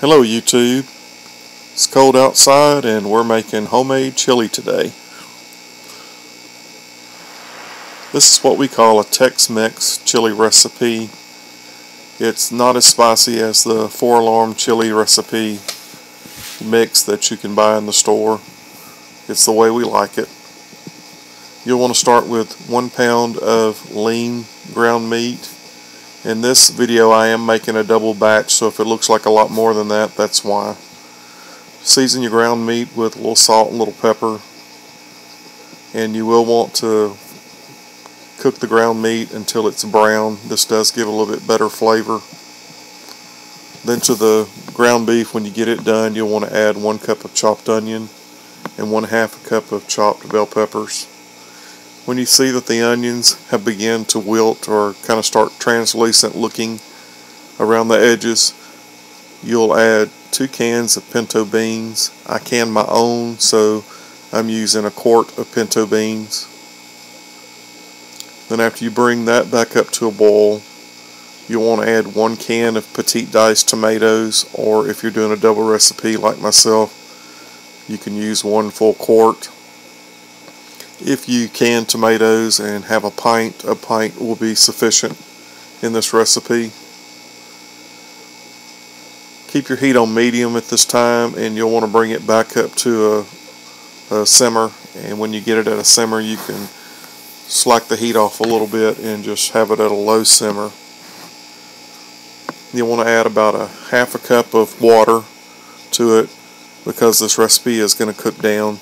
Hello YouTube. It's cold outside and we're making homemade chili today. This is what we call a Tex-Mex chili recipe. It's not as spicy as the four alarm chili recipe mix that you can buy in the store. It's the way we like it. You'll want to start with one pound of lean ground meat in this video I am making a double batch so if it looks like a lot more than that that's why. Season your ground meat with a little salt and a little pepper and you will want to cook the ground meat until it's brown. This does give a little bit better flavor. Then to the ground beef when you get it done you'll want to add one cup of chopped onion and one half a cup of chopped bell peppers when you see that the onions have begun to wilt or kind of start translucent looking around the edges, you'll add two cans of pinto beans. I can my own, so I'm using a quart of pinto beans. Then after you bring that back up to a boil, you'll want to add one can of petite diced tomatoes, or if you're doing a double recipe like myself, you can use one full quart if you can tomatoes and have a pint, a pint will be sufficient in this recipe. Keep your heat on medium at this time and you'll want to bring it back up to a, a simmer and when you get it at a simmer you can slack the heat off a little bit and just have it at a low simmer. You'll want to add about a half a cup of water to it because this recipe is going to cook down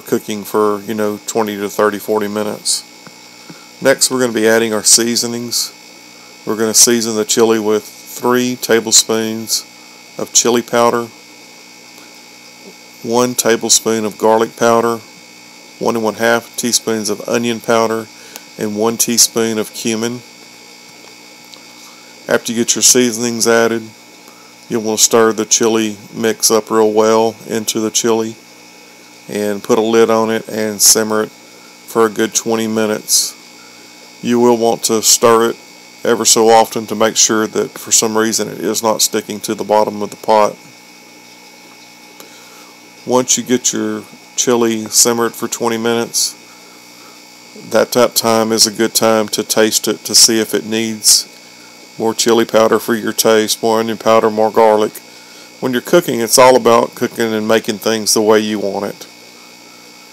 cooking for, you know, 20 to 30, 40 minutes. Next, we're going to be adding our seasonings. We're going to season the chili with three tablespoons of chili powder, one tablespoon of garlic powder, one and one half teaspoons of onion powder, and one teaspoon of cumin. After you get your seasonings added, you'll want to stir the chili mix up real well into the chili and put a lid on it and simmer it for a good 20 minutes. You will want to stir it ever so often to make sure that for some reason it is not sticking to the bottom of the pot. Once you get your chili simmered for 20 minutes, that, that time is a good time to taste it to see if it needs more chili powder for your taste, more onion powder, more garlic. When you're cooking, it's all about cooking and making things the way you want it.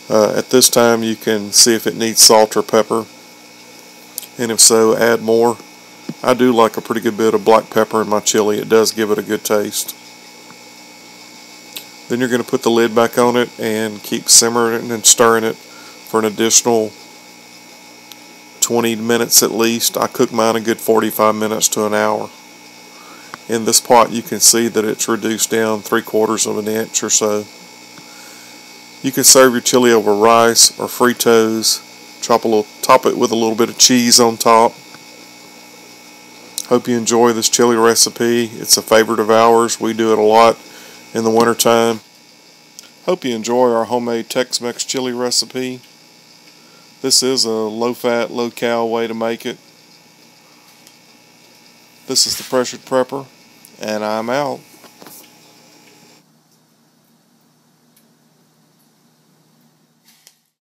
Uh, at this time you can see if it needs salt or pepper and if so add more. I do like a pretty good bit of black pepper in my chili. It does give it a good taste. Then you're going to put the lid back on it and keep simmering and stirring it for an additional 20 minutes at least. I cook mine a good 45 minutes to an hour. In this pot you can see that it's reduced down three quarters of an inch or so. You can serve your chili over rice or Fritos. Chop a little, top it with a little bit of cheese on top. Hope you enjoy this chili recipe. It's a favorite of ours. We do it a lot in the wintertime. Hope you enjoy our homemade Tex-Mex chili recipe. This is a low-fat, low-cal way to make it. This is the Pressured Prepper, and I'm out.